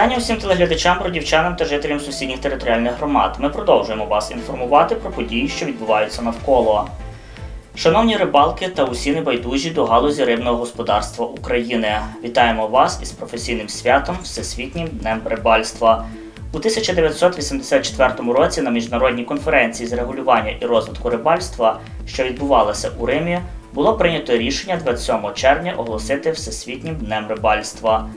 Вітання усім телеглядачам, бродівчанам та жителям сусідніх територіальних громад. Ми продовжуємо вас інформувати про події, що відбуваються навколо. Шановні рибалки та усі небайдужі до галузі рибного господарства України. Вітаємо вас із професійним святом Всесвітнім днем рибальства. У 1984 році на міжнародній конференції з регулювання і розвитку рибальства, що відбувалася у Римі, було прийнято рішення 27 червня оголосити Всесвітнім днем рибальства.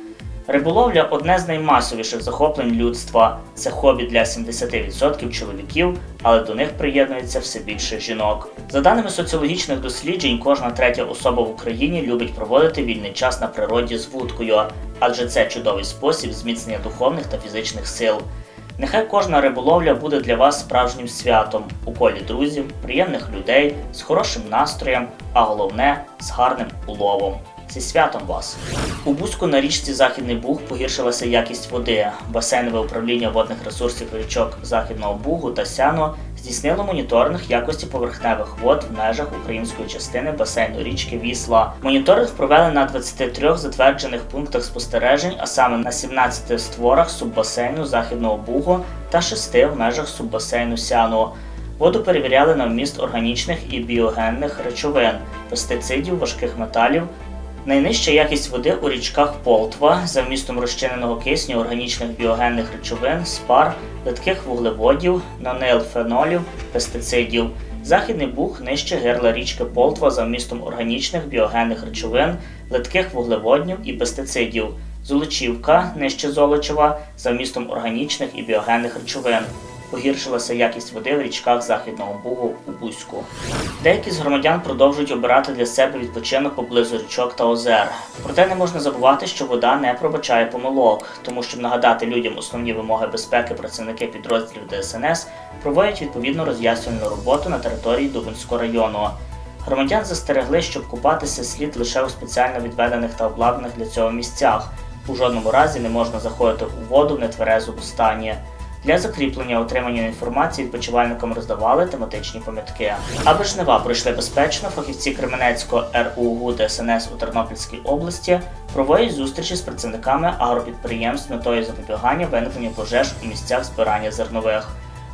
Риболовля одне з наймасовіших захоплень людства. Це хобі для 70% чоловіків, але до них приєднується все більше жінок. За даними соціологічних досліджень, кожна третя особа в Україні любить проводити вільний час на природі з вудкою, адже це чудовий спосіб зміцнення духовних та фізичних сил. Нехай кожна риболовля буде для вас справжнім святом у колі друзів, приємних людей, з хорошим настроєм, а головне з гарним уловом. Зі святом вас! У Бузьку на річці Західний Буг погіршилася якість води. Басейнове управління водних ресурсів річок Західного Бугу та Сяно здійснило моніторинг якості поверхневих вод в межах української частини басейну річки Вісла. Моніторинг провели на 23 затверджених пунктах спостережень, а саме на 17 створах суббасейну Західного Бугу та 6 в межах суббасейну Сяну. Воду перевіряли на вміст органічних і біогенних речовин, пестицидів, важких металів. Найнижча якість води у річках Полтва за вмістом розчиненого кисню, органічних біогенних речовин, спар, литких вуглеводів, нонилфенолів, пестицидів. Західний Буг нижче герла річки Полтва за вмістом органічних біогенних речовин, литких вуглеводнів і пестицидів. Золочівка нижче Золочева за вмістом органічних і біогенних речовин. Погіршилася якість води в річках Західного Бугу у Бузьку. Деякі з громадян продовжують обирати для себе відпочинок поблизу річок та озер. Проте не можна забувати, що вода не пробачає помилок, тому щоб нагадати людям основні вимоги безпеки, працівники підрозділів ДСНС проводять відповідну роз'яснювальну роботу на території Дубинського району. Громадян застерегли, щоб купатися слід лише у спеціально відведених та обладнаних для цього місцях. У жодному разі не можна заходити у воду в нетверезому стані. Для закріплення отримання інформації відпочивальникам роздавали тематичні пам'ятки. Аби жнива пройшли безпечно, фахівці Кременецького РУГУ ДСНС у Тернопільській області проводять зустрічі з працівниками агропідприємств метою запобігання виникнення пожеж у місцях збирання зернових.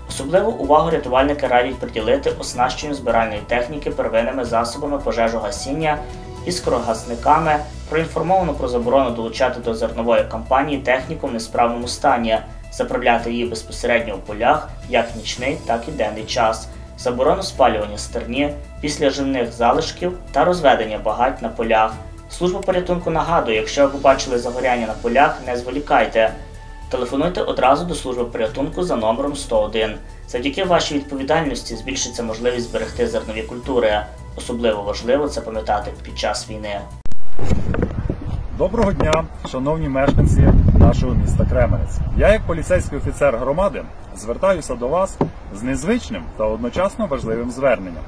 Особливу увагу рятувальники радять приділити оснащенню збиральної техніки первинними засобами пожежогасіння, іскрогасниками, проінформовано про заборону долучати до зернової кампанії техніку в несправному стані заправляти її безпосередньо у полях як нічний, так і денний час, заборону спалювання стерні після живних залишків та розведення багать на полях. Служба порятунку нагадує, якщо ви побачили загоряння на полях, не зволікайте. Телефонуйте одразу до служби порятунку за номером 101. Завдяки вашій відповідальності збільшиться можливість зберегти зернові культури. Особливо важливо це пам'ятати під час війни. Доброго дня, шановні мешканці нашого міста Кременець. Я, як поліцейський офіцер громади, звертаюся до вас з незвичним та одночасно важливим зверненням.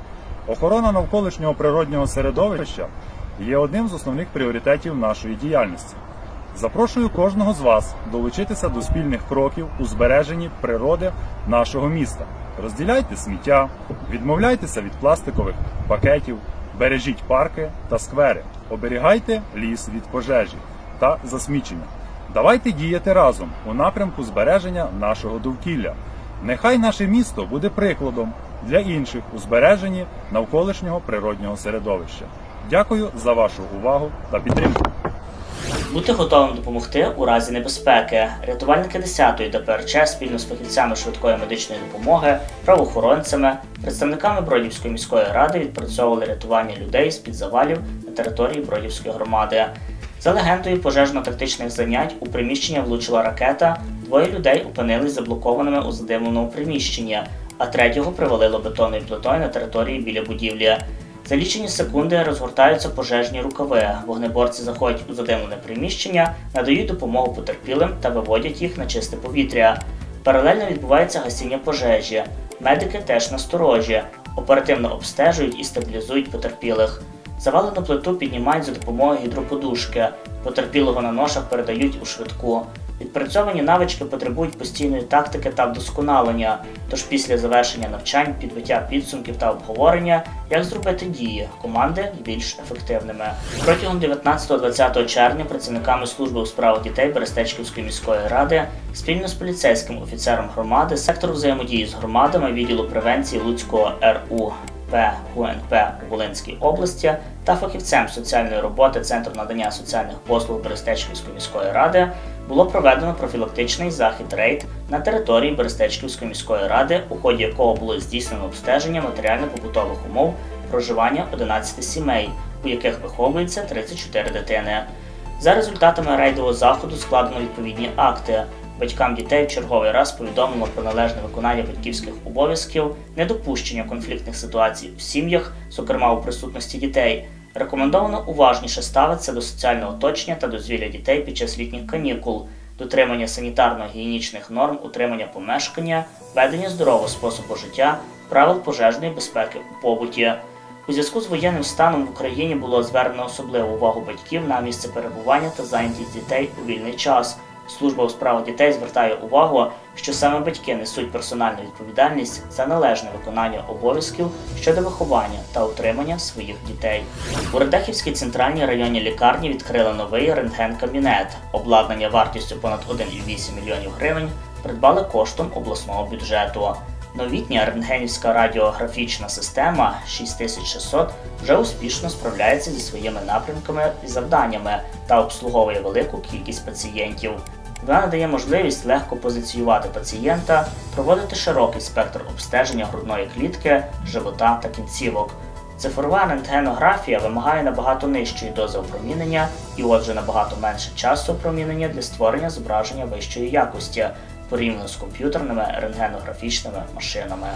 Охорона навколишнього природнього середовища є одним з основних пріоритетів нашої діяльності. Запрошую кожного з вас долучитися до спільних кроків у збереженні природи нашого міста. Розділяйте сміття, відмовляйтеся від пластикових пакетів, бережіть парки та сквери, оберігайте ліс від пожежі та засмічення. Давайте діяти разом у напрямку збереження нашого довкілля. Нехай наше місто буде прикладом для інших у збереженні навколишнього природнього середовища. Дякую за вашу увагу та підтримку. Бути готовим допомогти у разі небезпеки. Рятувальники 10-ї ДПРЧ спільно з фахівцями швидкої медичної допомоги, правоохоронцями, представниками Бродівської міської ради відпрацьовували рятування людей з під завалів на території Бродівської громади. За легендою пожежно-тактичних занять у приміщення влучила ракета. Двоє людей опинились заблокованими у задимленому приміщенні, а третього привалило бетонною плитою на території біля будівлі. За лічені секунди розгортаються пожежні рукави. Вогнеборці заходять у задимлене приміщення, надають допомогу потерпілим та виводять їх на чисте повітря. Паралельно відбувається гасіння пожежі. Медики теж насторожі, оперативно обстежують і стабілізують потерпілих. Завалену плиту піднімають за допомогою гідроподушки. Потерпілого на ношах передають у швидку. Відпрацьовані навички потребують постійної тактики та вдосконалення, тож після завершення навчань, підбиття підсумків та обговорення, як зробити дії команди більш ефективними. Протягом 19-20 червня працівниками служби у справах дітей Берестечківської міської ради спільно з поліцейським офіцером громади, сектору взаємодії з громадами відділу превенції Луцького РУ. П ГУНП у Волинській області та фахівцем соціальної роботи Центру надання соціальних послуг Берестечківської міської ради було проведено профілактичний захід рейд на території Берестечківської міської ради, у ході якого було здійснено обстеження матеріально-побутових умов проживання 11 сімей, у яких виховується 34 дитини. За результатами рейдового заходу складено відповідні акти. Батькам дітей в черговий раз повідомлено про належне виконання батьківських обов'язків, недопущення конфліктних ситуацій у сім'ях, зокрема у присутності дітей. Рекомендовано уважніше ставитися до соціального оточення та дозвілля дітей під час літніх канікул, дотримання санітарно-гігієнічних норм, утримання помешкання, ведення здорового способу життя, правил пожежної безпеки у побуті. У зв'язку з воєнним станом в Україні було звернено особливу увагу батьків на місце перебування та зайнятість дітей у вільний час. Служба у справах дітей звертає увагу, що саме батьки несуть персональну відповідальність за належне виконання обов'язків щодо виховання та утримання своїх дітей. У Радехівській центральній районній лікарні відкрили новий рентген-кабінет. Обладнання вартістю понад 1,8 мільйонів гривень придбали коштом обласного бюджету. Новітня рентгенівська радіографічна система 6600 вже успішно справляється зі своїми напрямками і завданнями та обслуговує велику кількість пацієнтів. Вона надає можливість легко позиціювати пацієнта, проводити широкий спектр обстеження грудної клітки, живота та кінцівок. Цифрова рентгенографія вимагає набагато нижчої дози опромінення і, отже, набагато менше часу опромінення для створення зображення вищої якості порівняно з комп'ютерними рентгенографічними машинами.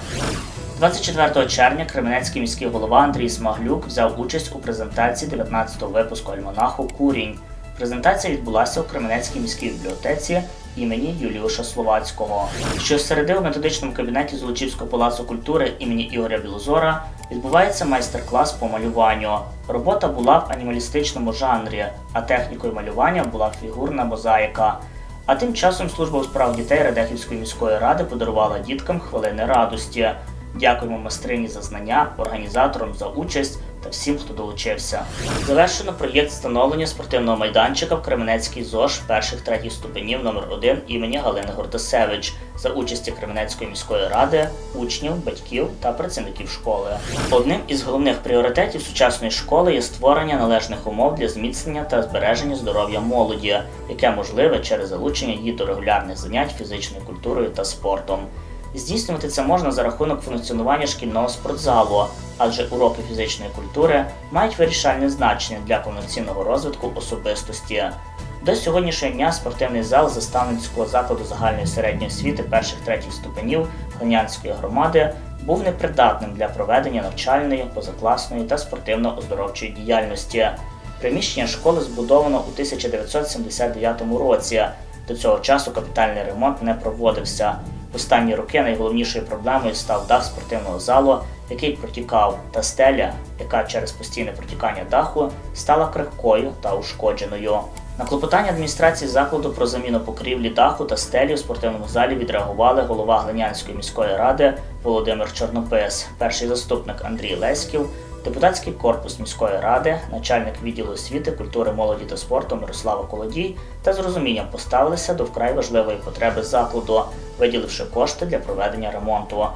24 червня Кременецький міський голова Андрій Смаглюк взяв участь у презентації 19-го випуску альманаху Курінь. Презентація відбулася у Кременецькій міській бібліотеці імені Юліуша Словацького. Щосереди у методичному кабінеті Золочівського палацу культури імені Ігоря Білозора відбувається майстер-клас по малюванню. Робота була в анімалістичному жанрі, а технікою малювання була фігурна мозаїка. А тим часом служба у справах дітей Радехівської міської ради подарувала діткам хвилини радості. Дякуємо майстрині за знання, організаторам за участь та всім, хто долучився. Завершено проєкт встановлення спортивного майданчика в Кременецькій ЗОЖ перших третіх ступенів номер 1 імені Галини Гордасевич за участі Кременецької міської ради, учнів, батьків та працівників школи. Одним із головних пріоритетів сучасної школи є створення належних умов для зміцнення та збереження здоров'я молоді, яке можливе через залучення її до регулярних занять фізичною культурою та спортом. Здійснювати це можна за рахунок функціонування шкільного спортзалу, адже уроки фізичної культури мають вирішальне значення для повноцінного розвитку особистості. До сьогоднішнього дня спортивний зал Заставницького закладу загальної середньої освіти перших третіх ступенів Глинянської громади був непридатним для проведення навчальної, позакласної та спортивно-оздоровчої діяльності. Приміщення школи збудовано у 1979 році. До цього часу капітальний ремонт не проводився. Останні роки найголовнішою проблемою став дах спортивного залу, який протікав, та стеля, яка через постійне протікання даху стала крихкою та ушкодженою. На клопотання адміністрації закладу про заміну покрівлі даху та стелі у спортивному залі відреагували голова Глинянської міської ради Володимир Чорнопис, перший заступник Андрій Леськів, депутатський корпус міської ради, начальник відділу освіти, культури, молоді та спорту Мирослава Колодій та з розумінням поставилися до вкрай важливої потреби закладу, виділивши кошти для проведення ремонту.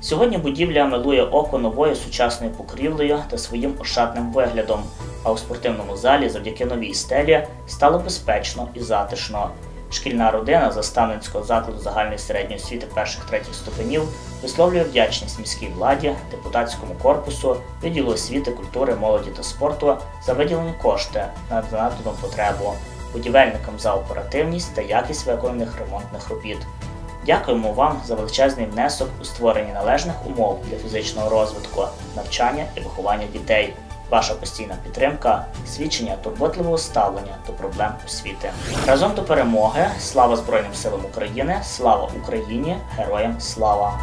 Сьогодні будівля милує око новою сучасною покрівлею та своїм ошатним виглядом, а у спортивному залі завдяки новій стелі стало безпечно і затишно. Шкільна родина Заставницького закладу загальної середньої освіти перших третіх ступенів висловлює вдячність міській владі, депутатському корпусу, відділу освіти, культури, молоді та спорту за виділені кошти на надану потребу, будівельникам за оперативність та якість виконаних ремонтних робіт. Дякуємо вам за величезний внесок у створенні належних умов для фізичного розвитку, навчання і виховання дітей. Ваша постійна підтримка, свідчення турботливого ставлення до проблем освіти. Разом до перемоги! Слава Збройним силам України! Слава Україні! Героям слава!